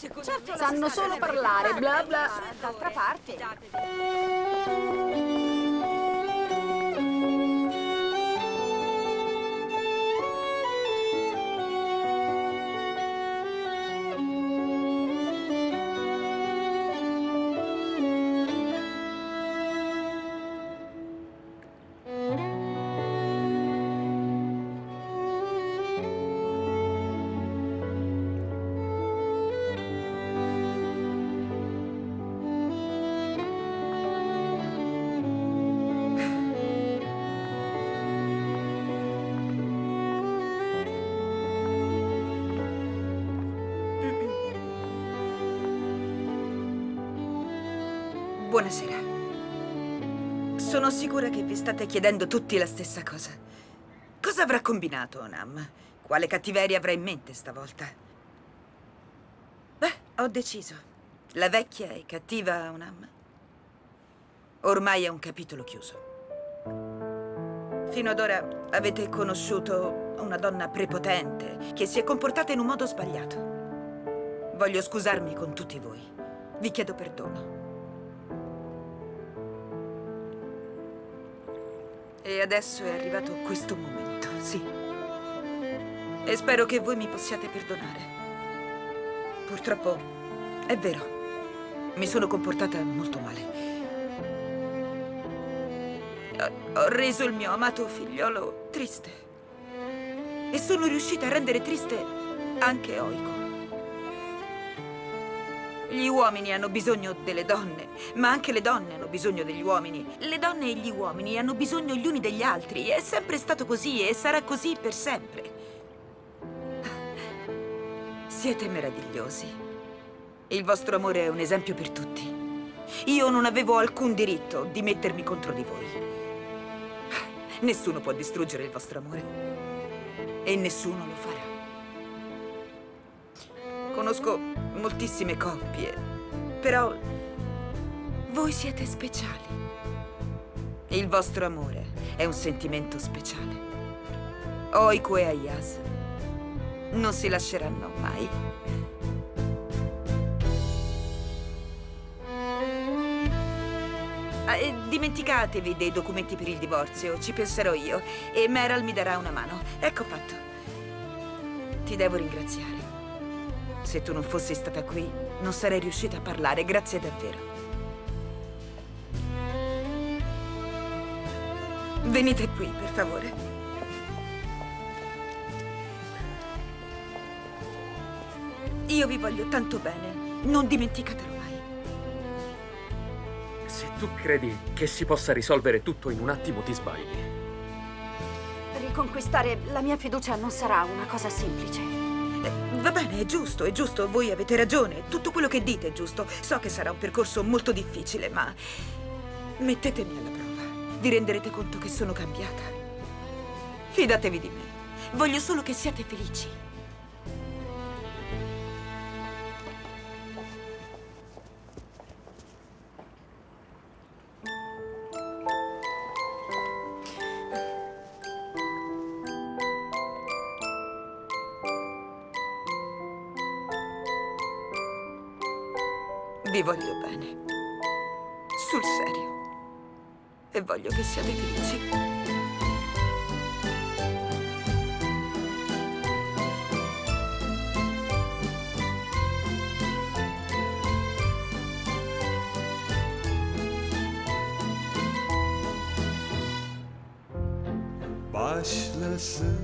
Certo, sanno solo parlare, bla bla. D'altra parte. Buonasera. Sono sicura che vi state chiedendo tutti la stessa cosa. Cosa avrà combinato Onam? Quale cattiveria avrà in mente stavolta? Beh, ho deciso. La vecchia e cattiva Onam. Ormai è un capitolo chiuso. Fino ad ora avete conosciuto una donna prepotente che si è comportata in un modo sbagliato. Voglio scusarmi con tutti voi. Vi chiedo perdono. E adesso è arrivato questo momento, sì. E spero che voi mi possiate perdonare. Purtroppo, è vero, mi sono comportata molto male. Ho- reso il mio amato figliolo triste. E sono riuscita a rendere triste anche Oiko. Gli uomini hanno bisogno delle donne, ma anche le donne hanno bisogno degli uomini. Le donne e gli uomini hanno bisogno gli uni degli altri. È sempre stato così e sarà così per sempre. Siete meravigliosi. Il vostro amore è un esempio per tutti. Io non avevo alcun diritto di mettermi contro di voi. Nessuno può distruggere il vostro amore. E nessuno lo farà. Conosco moltissime coppie, però voi siete speciali. Il vostro amore è un sentimento speciale. Oiko e Ayas non si lasceranno mai. Ah, dimenticatevi dei documenti per il divorzio, ci penserò io e Meral mi darà una mano. Ecco fatto. Ti devo ringraziare. Se tu non fossi stata qui, non sarei riuscita a parlare. Grazie davvero. Venite qui, per favore. Io vi voglio tanto bene. Non dimenticatelo mai. Se tu credi che si possa risolvere tutto in un attimo, ti sbagli. Riconquistare la mia fiducia non sarà una cosa semplice. Eh, Va bene, è giusto, è giusto. Voi avete ragione. Tutto quello che dite è giusto. So che sarà un percorso molto difficile, ma mettetemi alla prova. Vi renderete conto che sono cambiata. Fidatevi di me. Voglio solo che siate felici. Vi voglio bene. Sul serio. E voglio che siate felici. Başlasın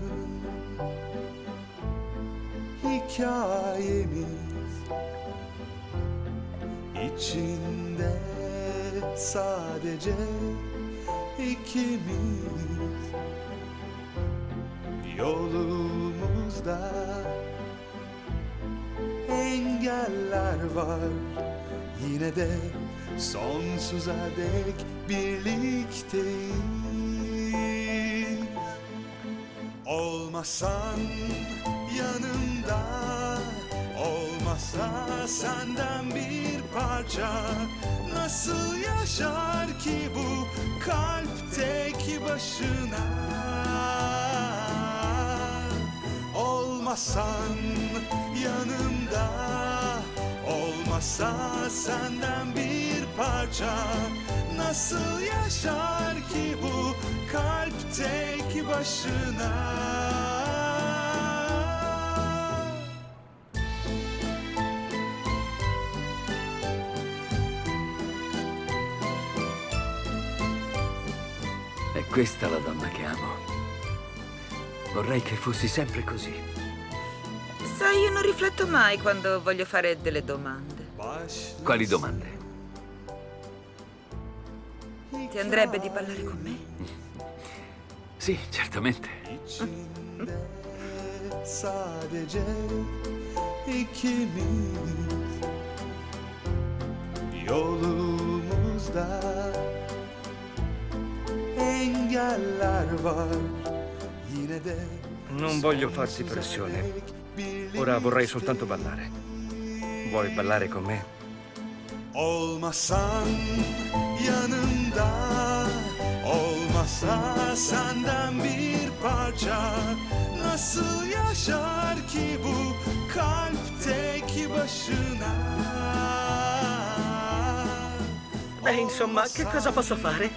hikayemiz içinde sadece ikimiz. Yolumuzda engeller var. Yine de sonsuza dek birlikteyiz. Olmasan yanımda Olmasa senden bir parça. Nasıl yaşar ki bu kalp tek başına? Olmasan yanımda Olmasa senden bir parça. Nasıl yaşar ki bu kalp tek başına questa la donna che amo. Vorrei che fossi sempre così. Sai, io non rifletto mai quando voglio fare delle domande. Quali domande? Ti andrebbe di ballare con me? Sì, certamente. Sadece ikimiz Yolumuzda engeller var Yine de Non voglio farti pressione. Ora vorrei soltanto ballare. Vuoi ballare con me? Olmasan yanımda Olmasa senden bir parça Nasıl yaşar ki bu kalp tek başına Beh, insomma, che cosa posso fare?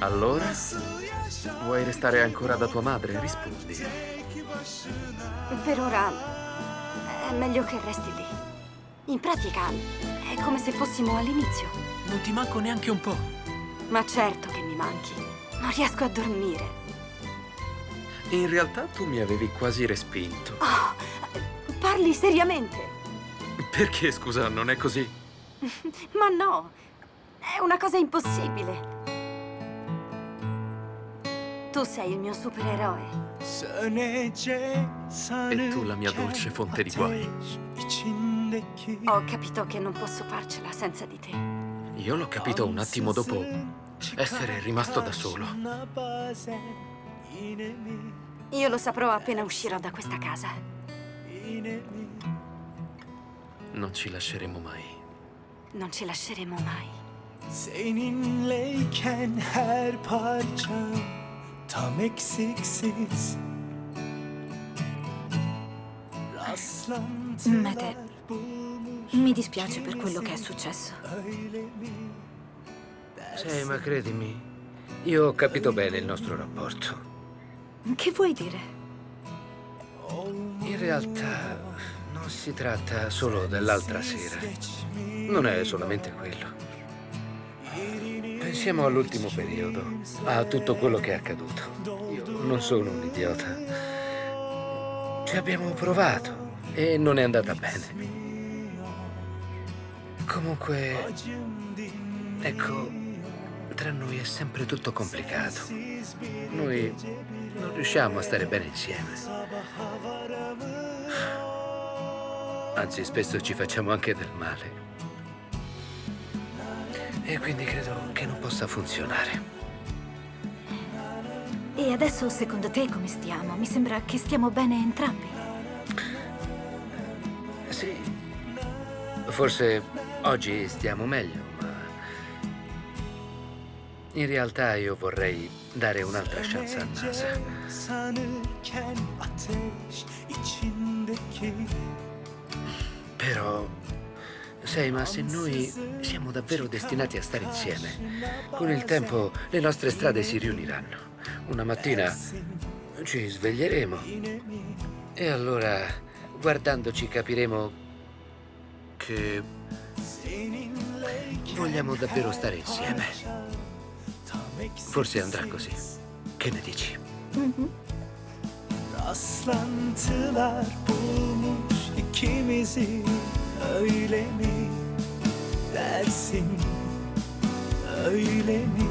Allora, vuoi restare ancora da tua madre? Rispondi. Per ora è meglio che resti lì. In pratica è come se fossimo all'inizio. Non ti manco neanche un po'. Ma certo che mi manchi. Non riesco a dormire. In realtà tu mi avevi quasi respinto. Oh, parli seriamente? Perché, scusa, non è così? Ma no, è una cosa impossibile. Tu sei il mio supereroe. E tu la mia dolce fonte di guai. Ho capito che non posso farcela senza di te. Io l'ho capito un attimo dopo essere rimasto da solo. Io lo saprò appena uscirò da questa casa. Non ci lasceremo mai. Non ci lasceremo mai. Seninleyken her parçam tam eksiksiz Mete, Mi dispiace per quello che è successo. Sì, ma credimi, io ho capito bene il nostro rapporto. Che vuoi dire? In realtà si tratta solo dell'altra sera. Non è solamente quello. Pensiamo all'ultimo periodo, a tutto quello che è accaduto. Io non sono un idiota. Ci abbiamo provato e non è andata bene. Comunque, ecco, tra noi è sempre tutto complicato. Noi non riusciamo a stare bene insieme. Anzi, spesso ci facciamo anche del male. E quindi credo che non possa funzionare. E adesso, secondo te, come stiamo? Mi sembra che stiamo bene entrambi. Sì, forse oggi stiamo meglio, ma in realtà io vorrei dare un'altra chance a Nasa. Però, sai, ma se noi siamo davvero destinati a stare insieme, con il tempo le nostre strade si riuniranno. Una mattina ci sveglieremo e allora, guardandoci, capiremo che vogliamo davvero stare insieme. Forse andrà così. Che ne dici? Rastlantılar bulmuş ikimizi öyle mi dersin öyle mi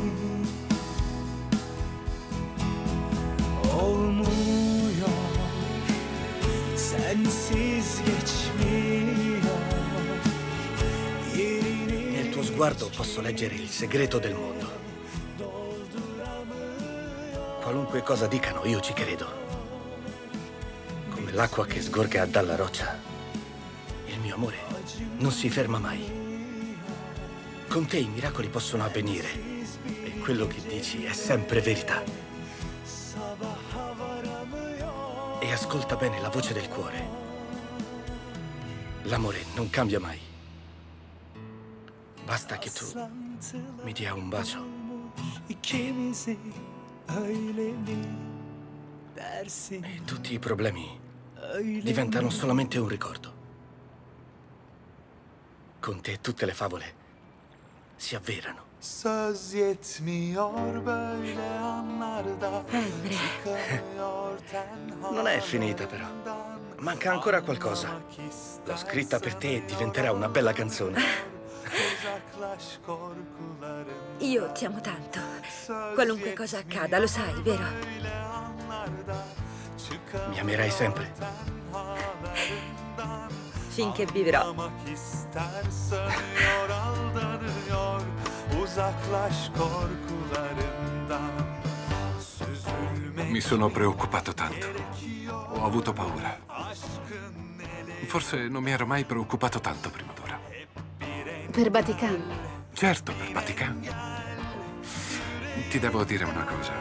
olmuyor sensiz geçmiyor Nel tuo sguardo posso leggere il segreto del mondo. Qualunque cosa dicano, io ci credo. Come l'acqua che sgorga dalla roccia. Amore non si ferma mai. Con te i miracoli possono avvenire. E quello che dici è sempre verità. e ascolta bene la voce del cuore. L'amore non cambia mai. Basta che tu mi dia un bacio. E tutti i problemi diventano solamente un ricordo. Con te tutte le favole si avverano. Tenha Non è finita però. Manca ancora qualcosa. L'ho scritta per te e diventerà una bella canzone. Io ti amo tanto. Qualunque cosa accada, lo sai, vero? Mi amerai sempre. Finché vivrò. Mi sono preoccupato tanto. Ho avuto paura. Forse non mi ero mai preoccupato tanto prima d'ora. Per Vatican. Certo, per Vatican. Ti devo dire una cosa.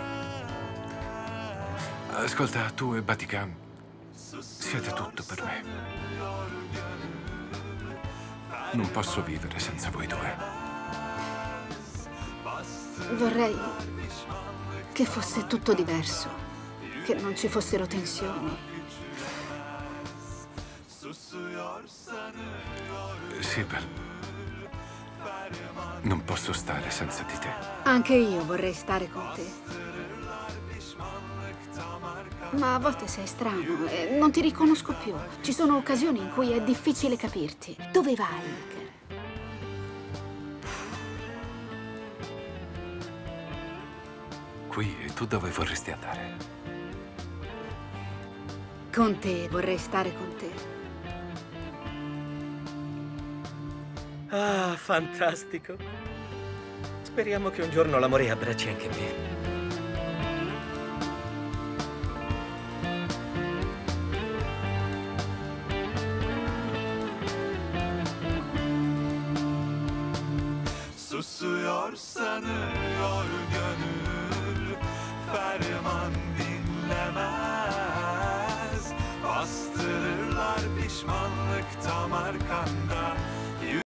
Ascolta, tu e Vatican siete tutto per me. Non posso vivere senza voi due. Vorrei che fosse tutto diverso, che non ci fossero tensioni. Sibel, non posso stare senza di te. Anche io vorrei stare con te. Ma a volte sei strano e non ti riconosco più. Ci sono occasioni in cui è difficile capirti. Dove vai, Iker? Qui e tu dove vorresti andare? Con te, vorrei stare con te. Ah, fantastico. Speriamo che un giorno l'amore abbracci anche me.